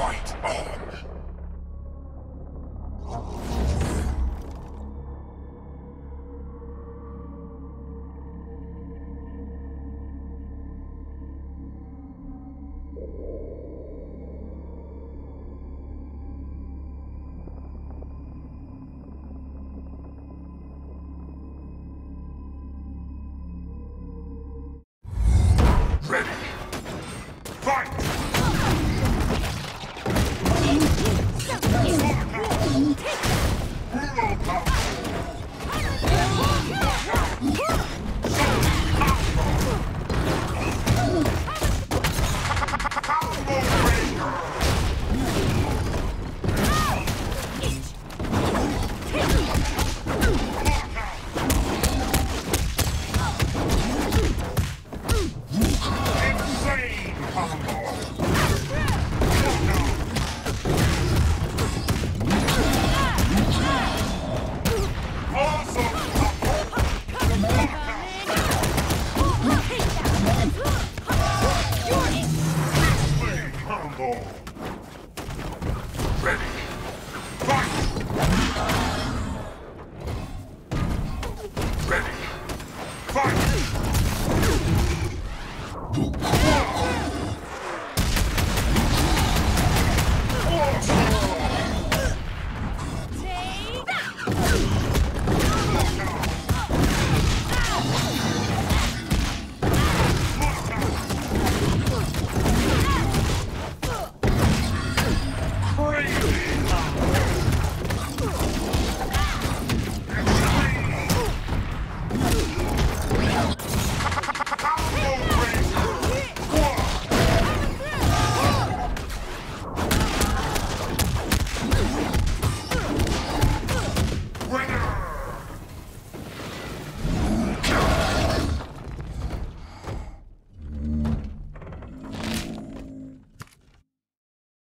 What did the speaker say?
Fight on! Ready! Fight!